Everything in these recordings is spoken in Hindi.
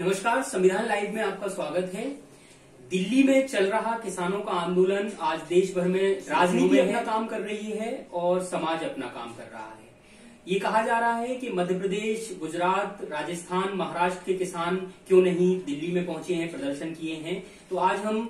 नमस्कार संविधान लाइव में आपका स्वागत है। दिल्ली में चल रहा किसानों का आंदोलन आज देश भर में राजनीति अपना काम कर रही है और समाज अपना काम कर रहा है। ये कहा जा रहा है कि मध्य प्रदेश गुजरात राजस्थान महाराष्ट्र के किसान क्यों नहीं दिल्ली में पहुँचे हैं प्रदर्शन किए हैं। तो आज हम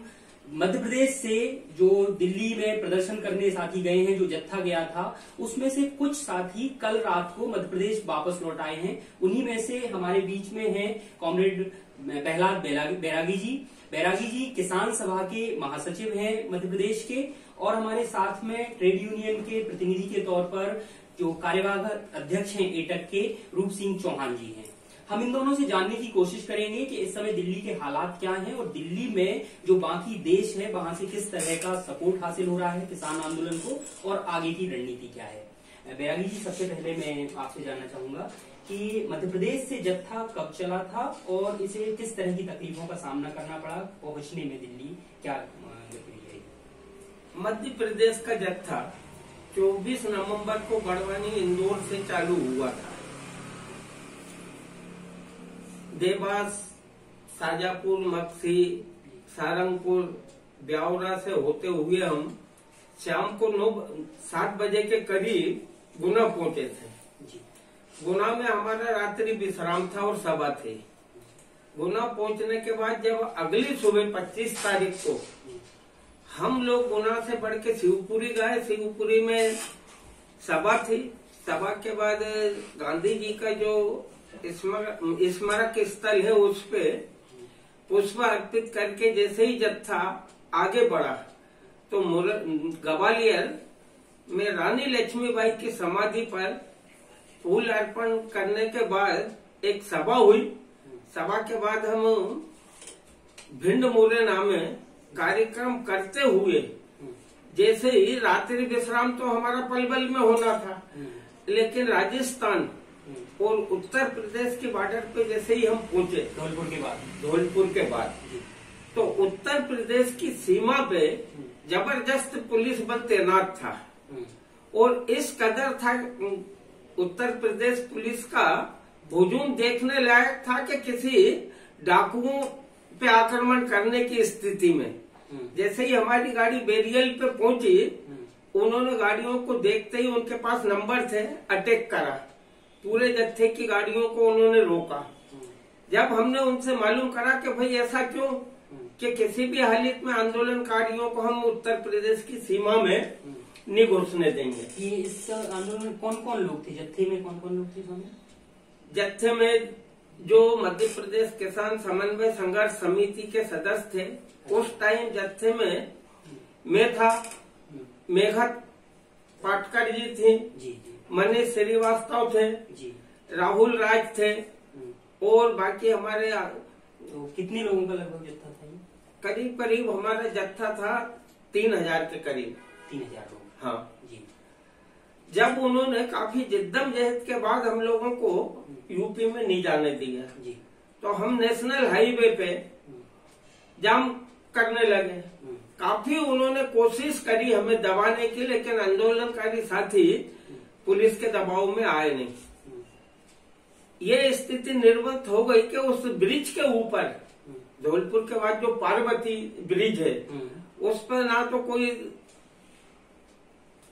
मध्य प्रदेश से जो दिल्ली में प्रदर्शन करने साथी गए हैं, जो जत्था गया था, उसमें से कुछ साथी कल रात को मध्य प्रदेश वापस लौट आए हैं। उन्हीं में से हमारे बीच में हैं कॉमरेड प्रहलाद बैरागी जी। बैरागी जी किसान सभा के महासचिव हैं मध्य प्रदेश के और हमारे साथ में ट्रेड यूनियन के प्रतिनिधि के तौर पर जो कार्यवाहक अध्यक्ष हैं, एटक के रूप सिंह चौहान जी हैं। हम इन दोनों से जानने की कोशिश करेंगे कि इस समय दिल्ली के हालात क्या हैं और दिल्ली में जो बाकी देश है, वहाँ से किस तरह का सपोर्ट हासिल हो रहा है किसान आंदोलन को और आगे की रणनीति क्या है। बैरागी जी, सबसे पहले मैं आपसे जानना चाहूँगा कि मध्य प्रदेश से जत्था कब चला था और इसे किस तरह की तकलीफों का सामना करना पड़ा पहुँचने में दिल्ली क्या मध्य प्रदेश का जत्था 24 नवंबर को बड़वानी इंदौर से चालू हुआ था। देवास साजापुर मक्सी सारंगपुर ब्यावरा से होते हुए हम शाम को नौ सात बजे के करीब गुना पहुँचे थे। गुना में हमारा रात्रि विश्राम था और सभा थी। गुना पहुँचने के बाद जब अगली सुबह 25 तारीख को हम लोग गुना से बढ़ के शिवपुरी गए। शिवपुरी में सभा थी। सभा के बाद गांधी जी का जो स्मारक स्थल है उस पे। पुष्प अर्पित करके जैसे ही जत्था आगे बढ़ा। तो ग्वालियर में रानी लक्ष्मीबाई की समाधि पर फूल अर्पण करने के बाद एक सभा हुई। सभा के बाद हम भिंड मोरे नामे कार्यक्रम करते हुए जैसे ही रात्रि विश्राम तो हमारा पलबल में होना था। लेकिन राजस्थान और उत्तर प्रदेश के बॉर्डर पे जैसे ही हम पहुँचे, धौलपुर के बाद। धौलपुर के बाद। तो उत्तर प्रदेश की सीमा पे ज़बरदस्त पुलिस बल तैनात था। और इस कदर था उत्तर प्रदेश पुलिस का हुजूम देखने लायक था कि किसी डाकुओं पे आक्रमण करने की स्थिति में। जैसे ही हमारी गाड़ी बेरियल पे पहुँची, उन्होंने गाड़ियों को देखते ही उनके पास नंबर थे, अटैक करा। पूरे जत्थे की गाड़ियों को उन्होंने रोका। जब हमने उनसे मालूम करा कि भाई ऐसा क्यों? कि किसी भी हालत में आंदोलनकारियों को हम उत्तर प्रदेश की सीमा में नहीं घुसने देंगे। ये इस आंदोलन में कौन कौन लोग थे? जत्थे में कौन कौन लोग थे जत्थे में जो मध्य प्रदेश किसान समन्वय संघर्ष समिति के सदस्य थे उस टाइम जत्थे में मैं था मेघत पाटकर जी थी। जी मनीष श्रीवास्तव थे। जी। राहुल राज थे। हम्म। और बाकी हमारे तो कितने लोगों का लगभग जत्था था करीब करीब हमारा जत्था था तीन हज़ार के करीब। तीन हज़ार लोग। हाँ। जी। जब उन्होंने काफ़ी जिद्दम जहद के बाद हम लोगों को हम्म। यूपी में नहीं जाने दिया। जी। तो हम नेशनल हाईवे पे हम्म। जाम करने लगे। काफ़ी उन्होंने कोशिश करी हमें दबाने की लेकिन आंदोलनकारी साथी पुलिस के दबाव में आए नहीं। ये स्थिति निर्मित हो गई कि उस ब्रिज के ऊपर धौलपुर के बाद जो पार्वती ब्रिज है उस पर ना तो कोई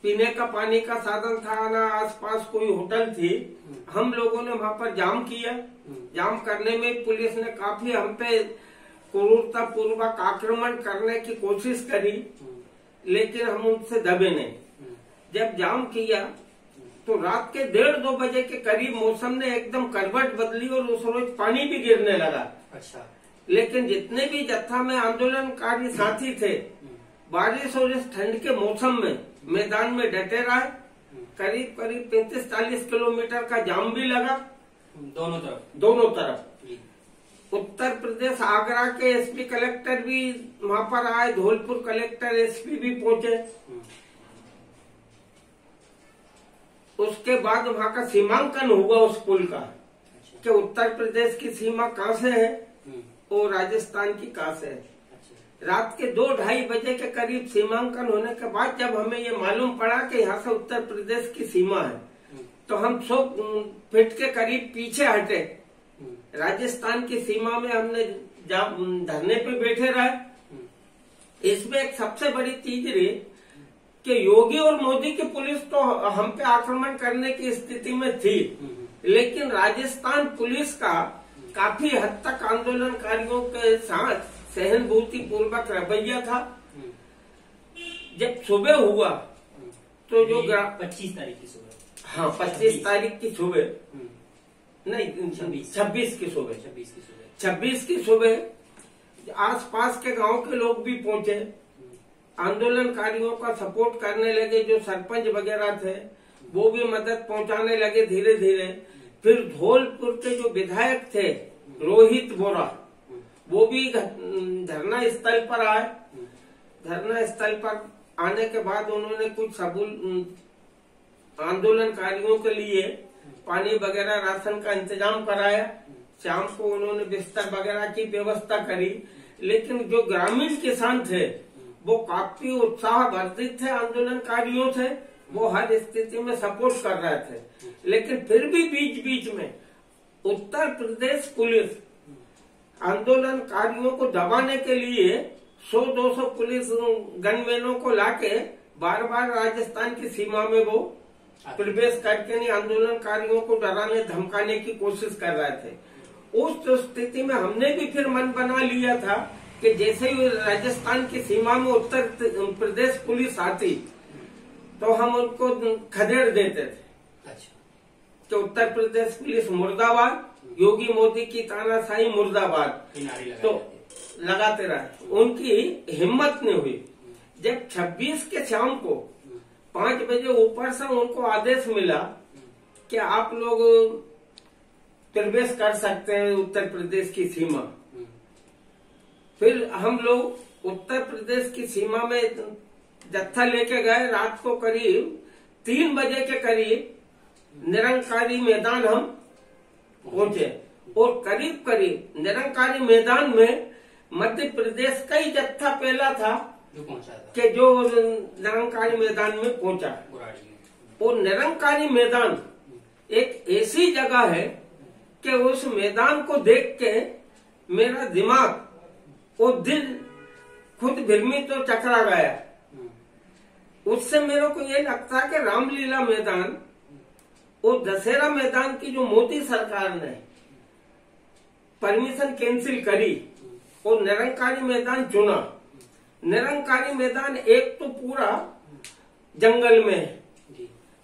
पीने का पानी का साधन था ना आसपास कोई होटल थी। हम लोगों ने वहाँ पर जाम किया। जाम करने में पुलिस ने काफ़ी हम पे क्रूरता पूर्वक आक्रमण करने की कोशिश करी लेकिन हम उनसे दबे नहीं। जब जाम किया तो रात के डेढ़ दो बजे के करीब मौसम ने एकदम करवट बदली और उस रोज पानी भी गिरने लगा। अच्छा। लेकिन जितने भी जत्था में आंदोलनकारी साथी थे बारिश और इस ठंड के मौसम में मैदान में डटे रहे। करीब करीब पैंतीस चालीस किलोमीटर का जाम भी लगा। दोनों तरफ़। दोनों तरफ़। उत्तर प्रदेश आगरा के एसपी कलेक्टर भी वहाँ पर आए धौलपुर कलेक्टर एसपी भी पहुँचे उसके बाद वहाँ का सीमांकन हुआ उस पुल का अच्छा। कि उत्तर प्रदेश की सीमा कहाँ से है हम्म। और राजस्थान की कहाँ से है अच्छा। रात के दो ढाई बजे के करीब सीमांकन होने के बाद जब हमें ये मालूम पड़ा कि यहाँ से उत्तर प्रदेश की सीमा है हम्म। तो हम सौ फीट के करीब पीछे हटे राजस्थान की सीमा में हमने धरने पे बैठे रहे इसमें एक सबसे बड़ी चीज़ रही कि योगी और मोदी की पुलिस तो हम पे आक्रमण करने की स्थिति में थी लेकिन राजस्थान पुलिस का काफ़ी हद तक आंदोलनकारियों के साथ सहानुभूति पूर्वक रवैया था जब सुबह हुआ। तो जो. 25 तारीख की सुबह हाँ पच्चीस तारीख की सुबह नहीं छब्बीस। छब्बीस की सुबह। 26 की सुबह। छब्बीस की सुबह आसपास के गाँव के लोग भी पहुँचे। आंदोलनकारियों का सपोर्ट करने लगे जो सरपंच वगैरह थे वो भी मदद पहुँचाने लगे धीरे धीरे फिर धौलपुर के जो विधायक थे रोहित बोरा वो भी धरना स्थल पर आए। धरना स्थल पर आने के बाद उन्होंने कुछ सबूल आंदोलनकारियों के लिए पानी वगैरह राशन का इंतज़ाम कराया, शाम को उन्होंने बिस्तर वगैरह की व्यवस्था करी। लेकिन जो ग्रामीण किसान थे, वो काफ़ी उत्साह वर्धित थे, आंदोलनकारियों से वो हर स्थिति में सपोर्ट कर रहे थे। लेकिन फिर भी बीच बीच में उत्तर प्रदेश पुलिस आंदोलनकारियों को दबाने के लिए 100-200 पुलिस गनमैनों को लाके बार बार राजस्थान की सीमा में वो प्रवेश करके आंदोलनकारियों को डराने धमकाने की कोशिश कर रहे थे। उस तो स्थिति में हमने भी फिर मन बना लिया था कि जैसे ही राजस्थान की सीमा में उत्तर प्रदेश पुलिस आती तो हम उनको खदेड़ देते थे। अच्छा। कि उत्तर प्रदेश पुलिस मुर्दाबाद योगी मोदी की तानाशाही मुर्दाबाद। तो लगाते रहे। उनकी हिम्मत नहीं हुई। जब 26 के शाम को पाँच बजे ऊपर से उनको आदेश मिला कि आप लोग प्रवेश कर सकते हैं उत्तर प्रदेश की सीमा। फिर हम लोग उत्तर प्रदेश की सीमा में जत्था लेके गए। रात को करीब तीन बजे के करीब निरंकारी मैदान हम पहुँचे। और करीब करीब निरंकारी मैदान में मध्य प्रदेश का ही जत्था पहला था। जो कि जो निरंकारी मैदान में पहुँचा। और निरंकारी मैदान एक ऐसी जगह है कि उस मैदान को देख के मेरा दिमाग और दिल खुद भ्रमित तो चकरा गया। हम्म, उससे मेरे को ये लगता है कि रामलीला मैदान और दशहरा मैदान की जो मोदी सरकार ने परमिशन कैंसिल करी और निरंकारी मैदान चुना। निरंकारी मैदान एक तो पूरा जंगल में है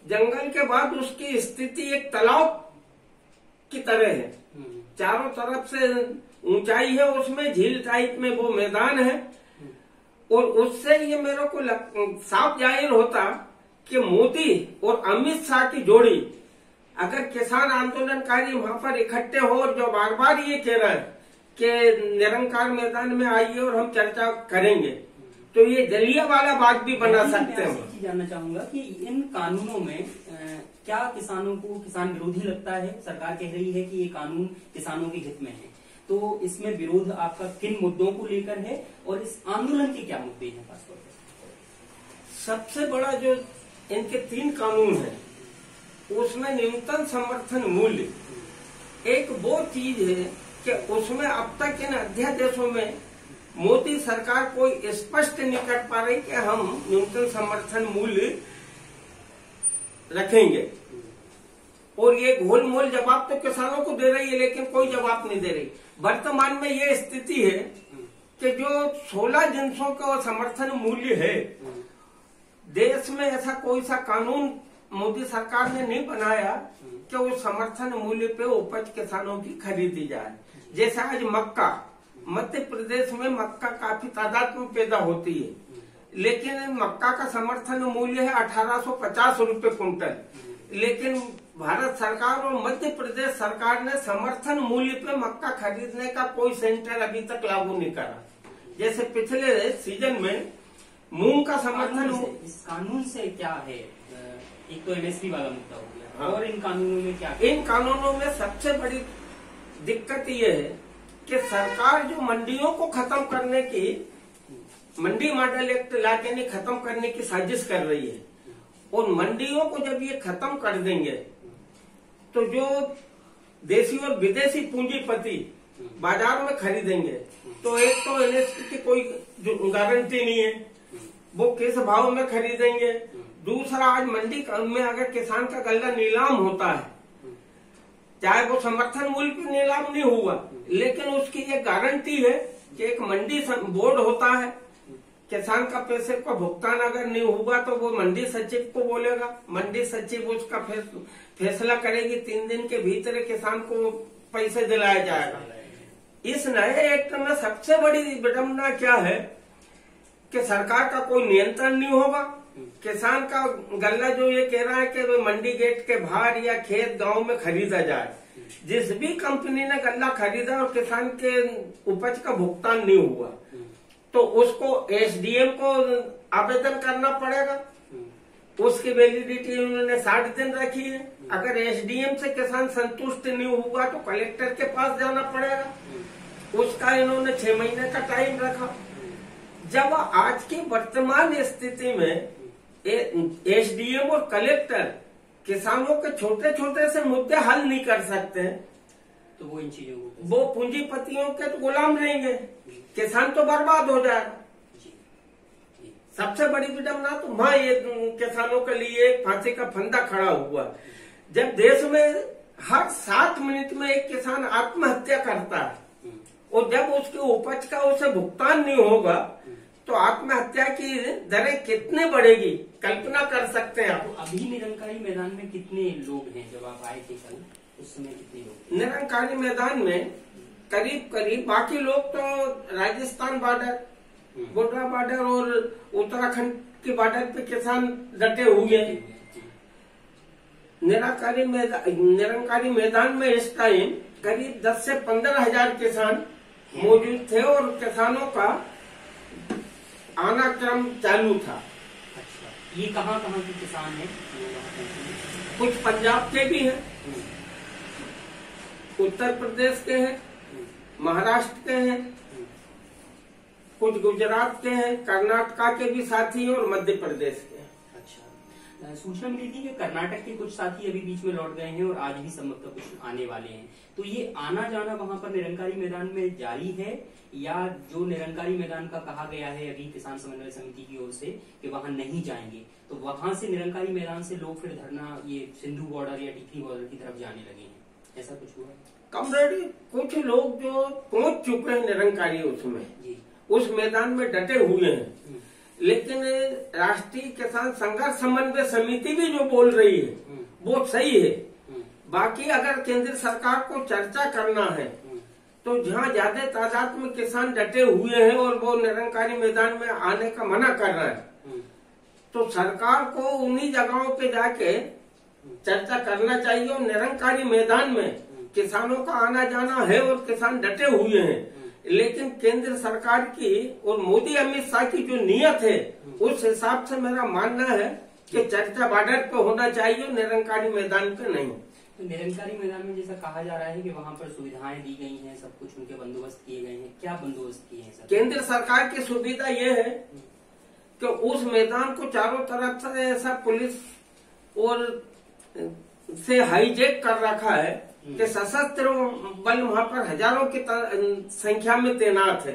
जंगल के बाद उसकी स्थिति एक तालाब की तरह है। हम्म, चारों तरफ़ से ऊंचाई है उसमें झील टाइप में वो मैदान है। और उससे ये मेरे को लग, साफ़ ज़ाहिर होता कि मोदी और अमित शाह की जोड़ी अगर किसान आंदोलनकारी वहाँ पर इकट्ठे हो और जो बार बार ये कह रहे हैं कि निरंकार मैदान में आइए और हम चर्चा करेंगे। तो ये जलिया वाला बाग भी बना सकते हैं। जानना चाहूँगा कि इन कानूनों में क्या किसानों को किसान विरोधी लगता है? सरकार कह रही है कि ये कानून किसानों के हित में है। तो इसमें विरोध आपका किन मुद्दों को लेकर है और इस आंदोलन के क्या मुद्दे हैं? खासतौर पर सबसे बड़ा जो इनके तीन कानून है उसमें न्यूनतम समर्थन मूल्य। एक वो चीज़ है कि उसमें अब तक इन अध्यादेशों में मोदी सरकार कोई स्पष्ट नहीं कर पा रही कि हम न्यूनतम समर्थन मूल्य रखेंगे। और ये घोल मोल जवाब तो किसानों को दे रही है, लेकिन कोई जवाब नहीं दे रही। वर्तमान में ये स्थिति है कि जो 16 जिनसों का समर्थन मूल्य है, देश में ऐसा कोई सा कानून मोदी सरकार ने नहीं बनाया कि उस समर्थन मूल्य पे उपज किसानों की खरीदी जाए। जैसे आज मक्का मध्य प्रदेश में मक्का काफ़ी तादाद में पैदा होती है। लेकिन मक्का का समर्थन मूल्य है अठारह सौ पचास रुपये कुंटल लेकिन भारत सरकार और मध्य प्रदेश सरकार ने समर्थन मूल्य पे मक्का खरीदने का कोई सेंटर अभी तक लागू नहीं करा। जैसे पिछले सीज़न में मूंग का समर्थन कानून इस कानून से क्या है? एक तो एमएसपी वाला मुद्दा हो गया। हाँ। और इन कानूनों में क्या इन कानूनों में सबसे बड़ी दिक्कत ये है कि सरकार जो मंडियों को खत्म करने की, मंडी मॉडल एक्ट लाके नहीं खत्म करने की साजिश कर रही है और मंडियों को जब ये खत्म कर देंगे तो जो देशी और विदेशी पूंजीपति बाज़ार में खरीदेंगे तो एक तो एनएसपी की कोई गारंटी नहीं है, वो किस भाव में खरीदेंगे? दूसरा, आज मंडी में अगर किसान का गल्ला नीलाम होता है चाहे वो समर्थन मूल्य पर नीलाम नहीं हुआ, लेकिन उसकी ये गारंटी है कि एक मंडी बोर्ड होता है, किसान का पैसे का भुगतान अगर नहीं हुआ तो वो मंडी सचिव को बोलेगा। मंडी सचिव उसका फैसला करेगी, तीन दिन के भीतर किसान को पैसे दिलाया जाएगा। इस नए एक्ट में सबसे बड़ी विडम्बना क्या है? कि सरकार का कोई नियंत्रण नहीं होगा। किसान का गल्ला जो ये कह रहा है कि मंडी गेट के बाहर या खेत गाँव में खरीदा जाए। जिस भी कंपनी ने गल्ला खरीदा और किसान के उपज का भुगतान नहीं हुआ तो उसको एसडीएम को आवेदन करना पड़ेगा। उसकी वैलिडिटी उन्होंने साठ दिन रखी है। अगर एसडीएम से किसान संतुष्ट नहीं हुआ तो कलेक्टर के पास जाना पड़ेगा। उसका इन्होंने छह महीने का टाइम रखा। जब आज की वर्तमान स्थिति में एसडीएम और कलेक्टर किसानों के छोटे छोटे से मुद्दे हल नहीं कर सकते। तो वो इन चीज़ों को वो पूंजीपतियों के तो गुलाम रहेंगे। किसान तो बर्बाद हो जाएगा सबसे बड़ी विडम्बना तो वहाँ ये किसानों के लिए फांसी का फंदा खड़ा हुआ। जब देश में हर सात मिनट में एक किसान आत्महत्या करता है हम्म। और जब उसकी उपज का उसे भुगतान नहीं होगा तो आत्महत्या की दरें कितने बढ़ेगी? कल्पना कर सकते हैं आप। तो अभी निरंकारी मैदान में कितने लोग हैं जब आप आए थे कल? उस समय कितने लोग निरंकारी मैदान में करीब करीब बाकी लोग तो राजस्थान बॉर्डर हम्म। बोडरा बॉर्डर और उत्तराखंड के बॉर्डर पे किसान डटे हुए निराकारी मैदान निरंकारी मैदान में इस टाइम करीब 10 से पंद्रह हज़ार किसान मौजूद थे और किसानों का आना क्रम चालू था अच्छा ये कहाँ कहाँ के किसान है कुछ पंजाब के भी हैं। उत्तर प्रदेश के हैं। महाराष्ट्र के हैं। कुछ गुजरात के हैं कर्नाटका के भी साथी और मध्य प्रदेश के सूचना मिली थी कि कर्नाटक के कुछ साथी अभी बीच में लौट गए हैं और आज भी संभवतः कुछ आने वाले हैं। तो ये आना जाना वहाँ पर निरंकारी मैदान में जारी है या जो निरंकारी मैदान का कहा गया है अभी किसान समन्वय समिति की ओर से कि वहाँ नहीं जाएँगे? तो वहाँ से निरंकारी मैदान से लोग फिर धरना ये सिंधु बॉर्डर या टिकरी बॉर्डर की तरफ़ जाने लगे हैं। ऐसा कुछ हुआ? कमरेडी कुछ लोग जो पहुँच चुके हैं निरंकारी उसमें। उस मैदान में डटे हुए हैं। हम्म। लेकिन राष्ट्रीय किसान संघर्ष समन्वय समिति भी जो बोल रही है हम्म। वो सही है हम्म। बाकी अगर केंद्र सरकार को चर्चा करना है तो जहाँ ज़्यादा तादाद में किसान डटे हुए हैं और वो निरंकारी मैदान में आने का मना कर रहे हैं हम्म। तो सरकार को उन्हीं जगहों पे जाके चर्चा करना चाहिए और निरंकारी मैदान में हम्म। किसानों का आना जाना है और किसान डटे हुए हैं हम्म। लेकिन केंद्र सरकार की और मोदी अमित शाह की जो नीयत है उस हिसाब से मेरा मानना है कि चर्चा बॉर्डर पे होना चाहिए निरंकारी मैदान पे नहीं। तो निरंकारी मैदान में जैसा कहा जा रहा है कि वहाँ पर सुविधाएँ दी गई हैं सब कुछ उनके बंदोबस्त किए गए हैं। क्या बंदोबस्त किए हैं केंद्र सरकार की सुविधा ये है कि उस मैदान को चारों तरफ़ से ऐसा पुलिस और से हाईजेक कर रखा है कि। सशस्त्र बल वहाँ पर हज़ारों की संख्या में तैनात है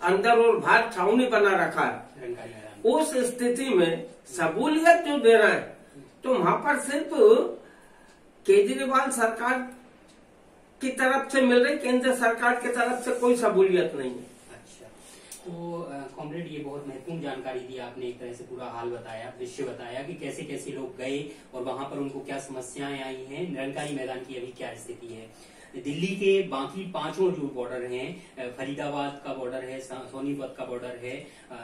अंदर और बाहर छावनी बना रखा है उस स्थिति में सबूलियत जो दे रहा है तो वहाँ पर सिर्फ़ केजरीवाल सरकार की तरफ़ से मिल रही, केंद्र सरकार की तरफ़ से कोई सबूलियत नहीं है तो कॉमरेड, ये बहुत महत्वपूर्ण जानकारी दी आपने, एक तरह से पूरा हाल बताया, दृश्य बताया कि कैसे कैसे लोग गए और वहाँ पर उनको क्या समस्याएँ आई हैं निरंकारी मैदान की अभी क्या स्थिति है। दिल्ली के बाकी पाँचों जो बॉर्डर हैं फरीदाबाद का बॉर्डर है सोनीपत का बॉर्डर है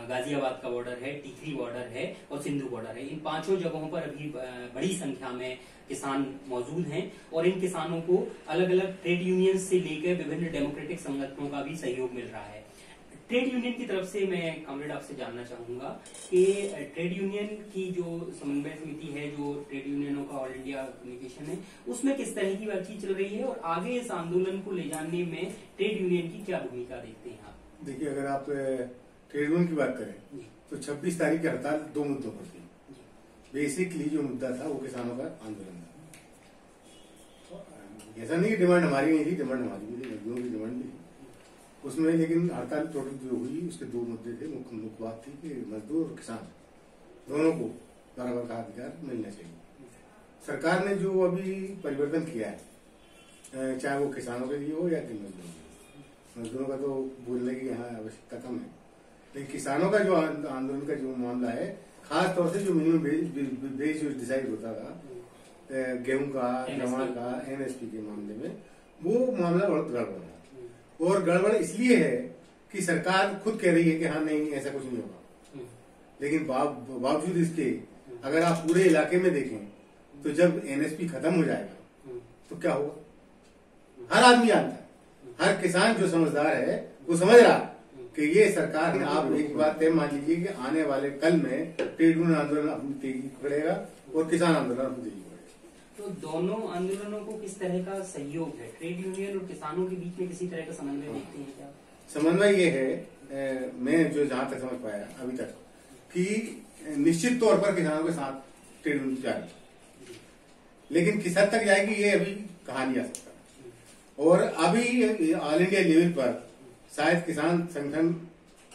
गाजियाबाद का बॉर्डर है, टीकरी बॉर्डर है और सिंधु बॉर्डर है। इन पाँचों जगहों पर अभी बड़ी संख्या में किसान मौजूद हैं और इन किसानों को अलग अलग ट्रेड यूनियन से लेकर विभिन्न डेमोक्रेटिक संगठनों का भी सहयोग मिल रहा है। ट्रेड यूनियन की तरफ़ से मैं कॉमरेड आपसे जानना चाहूँगा कि ट्रेड यूनियन की जो समन्वय समिति है जो ट्रेड यूनियनों का ऑल इंडिया कम्युनिकेशन है उसमें किस तरह की बातचीत चल रही है और आगे इस आंदोलन को ले जाने में ट्रेड यूनियन की क्या भूमिका देखते हैं आप? देखिए अगर आप ट्रेड यूनियन की बात करें तो 26 तारीख की हड़ताल दो मुद्दों पर थी। बेसिकली जो मुद्दा था वो किसानों का आंदोलन था। ऐसा नहीं कि डिमांड हमारी नहीं थी डिमांड हमारी भी थी मजदूरों की डिमांड भी थी। उसमें लेकिन हड़ताल टोटल जो हुई उसके दो मुद्दे थे मुख्य मुख्य बात थी कि मजदूर और किसान दोनों को बराबर का अधिकार मिलना चाहिए। सरकार ने जो अभी परिवर्तन किया है चाहे वो किसानों के लिए हो या कि मजदूरों के मजदूरों का तो बोलने की यहाँ आवश्यकता कम है। लेकिन किसानों का जो आंदोलन का जो मामला है खास तौर से जो मिनिमम बेज जो डिसाइड होता था गेहूँ का. जवान का एनएसपी के मामले में वो मामला बहुत गड़बड़ है। और गड़बड़ इसलिए है कि सरकार खुद कह रही है कि हाँ नहीं ऐसा कुछ नहीं होगा। लेकिन बाव- बावजूद इसके अगर आप पूरे इलाके में देखें तो जब एनएसपी खत्म हो जाएगा तो क्या होगा? हर आदमी जानता है। हर किसान जो समझदार है वो समझ रहा कि ये सरकार ने आप एक बात तय मान लीजिए कि आने वाले कल में ट्रेड यूनियन आंदोलन अपनी तेज़ी पकड़ेगा और किसान आंदोलन अपनी तेज़ी तो दोनों आंदोलनों को किस तरह का सहयोग है? ट्रेड यूनियन और किसानों के बीच में किसी तरह का समन्वय देखते हैं क्या? समन्वय ये है अ, मैं जो जहाँ तक समझ पाया अभी तक कि निश्चित तौर पर किसानों के साथ ट्रेड यूनियन जाएगी लेकिन किस हद तक जाएगी ये अभी कहा नहीं जा सकता। और अभी ऑल इंडिया लेवल पर शायद किसान संगठन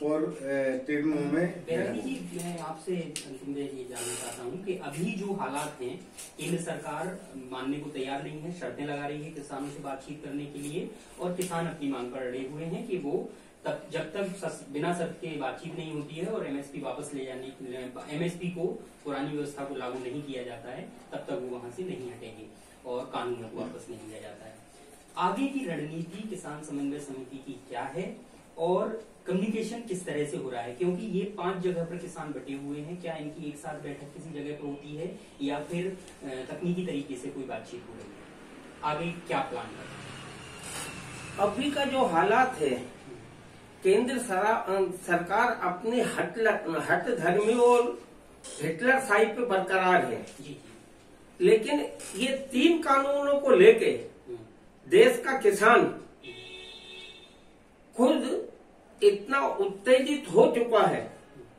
और यूनियन में जी मैं आपसे ये जानना चाहता हूँ कि अभी जो हालात हैं केंद्र सरकार मानने को तैयार नहीं है शर्तें लगा रही है किसानों से बातचीत करने के लिए और किसान अपनी मांग पर अड़े हुए हैं कि वो तब जब तक सस- बिना शर्त के बातचीत नहीं होती है और एमएसपी वापस ले जाने एमएसपी को पुरानी व्यवस्था को लागू नहीं किया जाता है तब तक वो वहाँ से नहीं हटेंगे और कानूनों को वापस नहीं लिया जाता है। आगे की रणनीति किसान समन्वय समिति की क्या है? और कम्युनिकेशन किस तरह से हो रहा है? क्योंकि ये पाँच जगह पर किसान बटे हुए हैं क्या इनकी एक साथ बैठक किसी जगह पर होती है या फिर तकनीकी तरीके से कोई बातचीत हो रही है? आगे क्या प्लान है? अभी का जो हालात है केंद्र सरा- सरकार अपने हट हट धर्मी और हिटलर साइड पे बरकरार है। लेकिन ये तीन कानूनों को लेके हम्म, देश का किसान खुद इतना उत्तेजित हो चुका है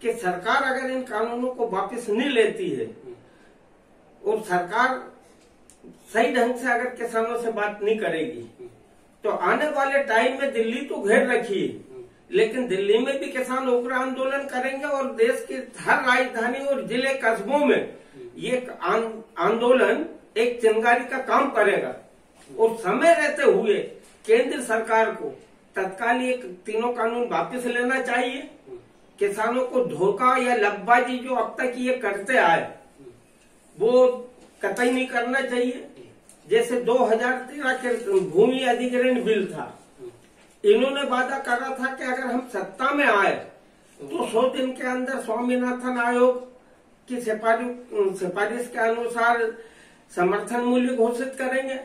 कि सरकार अगर इन कानूनों को वापस नहीं लेती है, और सरकार सही ढंग से अगर किसानों से बात नहीं करेगी तो आने वाले टाइम में दिल्ली तो घेर रखी है लेकिन दिल्ली में भी किसान उग्र आंदोलन करेंगे और देश की हर राजधानी और ज़िले कस्बों में ये आंदोलन, एक चिंगारी का काम करेगा। और समय रहते हुए केंद्र सरकार को तत्काल ये तीनों कानून वापस लेना चाहिए। किसानों को धोखा या लब्बाजी जो अब तक ये करते आए, वो कतई नहीं करना चाहिए। जैसे 2013 के भूमि अधिग्रहण बिल था, इन्होंने वादा करा था कि अगर हम सत्ता में आए तो सौ दिन के अंदर स्वामीनाथन आयोग की सिफारिश सिफारिश के अनुसार समर्थन मूल्य घोषित करेंगे।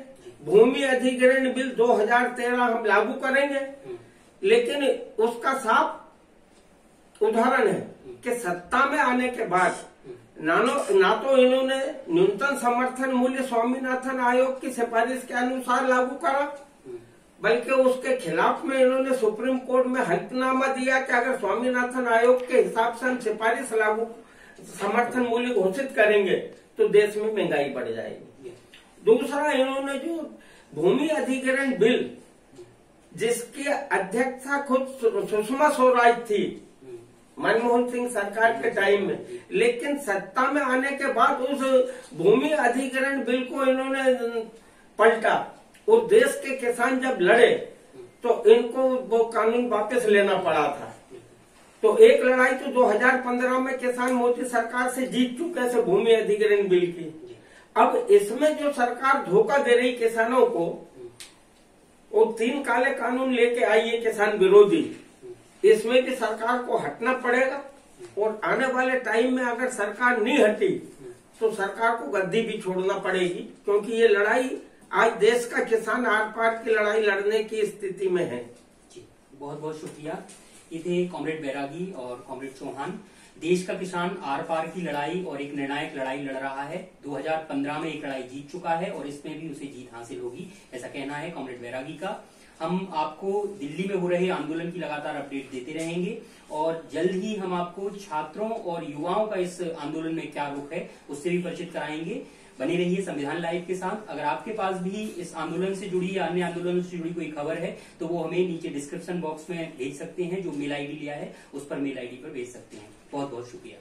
भूमि अधिग्रहण बिल 2013 हम लागू करेंगे। लेकिन उसका साफ़ उदाहरण है कि सत्ता में आने के बाद नानो, ना तो इन्होंने न्यूनतम समर्थन मूल्य स्वामीनाथन आयोग की सिफारिश के अनुसार लागू करा, बल्कि उसके खिलाफ में इन्होंने सुप्रीम कोर्ट में हल्फनामा दिया कि अगर स्वामीनाथन आयोग के हिसाब से हम सिफारिश लागू, समर्थन मूल्य घोषित करेंगे तो देश में महँगाई बढ़ जाएगी। दूसरा इन्होंने जो भूमि अधिग्रहण बिल, जिसके अध्यक्षता खुद सुषमा स्वराज थी, मनमोहन सिंह सरकार के टाइम में। लेकिन सत्ता में आने के बाद उस भूमि अधिग्रहण बिल को इन्होंने पलटा। और देश के किसान जब लड़े तो इनको वो कानून वापस लेना पड़ा था। तो एक लड़ाई तो 2015 में किसान मोदी सरकार से जीत चुके थे भूमि अधिग्रहण बिल की। अब इसमें जो सरकार धोखा दे रही किसानों को, वो तीन काले कानून लेके आई है किसान विरोधी। इसमें भी सरकार को हटना पड़ेगा और आने वाले टाइम में अगर सरकार नहीं हटी तो सरकार को गद्दी भी छोड़ना पड़ेगी, क्योंकि ये लड़ाई, आज देश का किसान आर पार की लड़ाई लड़ने की स्थिति में है। जी बहुत बहुत शुक्रिया। ये थे कॉमरेड बैरागी और कॉमरेड चौहान। देश का किसान आर पार की लड़ाई और एक निर्णायक लड़ाई लड़ रहा है। 2015 में एक लड़ाई जीत चुका है और इसमें भी उसे जीत हासिल होगी, ऐसा कहना है कॉमरेड बैरागी का। हम आपको दिल्ली में हो रहे आंदोलन की लगातार अपडेट देते रहेंगे और जल्द ही हम आपको छात्रों और युवाओं का इस आंदोलन में क्या रुख है, उससे भी परिचित कराएँगे। बने रहिए संविधान लाइव के साथ। अगर आपके पास भी इस आंदोलन से जुड़ी या अन्य आंदोलन से जुड़ी कोई खबर है तो वो हमें नीचे डिस्क्रिप्शन बॉक्स में भेज सकते हैं, जो मेल आईडी लिया है, उस पर मेल आईडी पर भेज सकते हैं। बहुत बहुत शुक्रिया।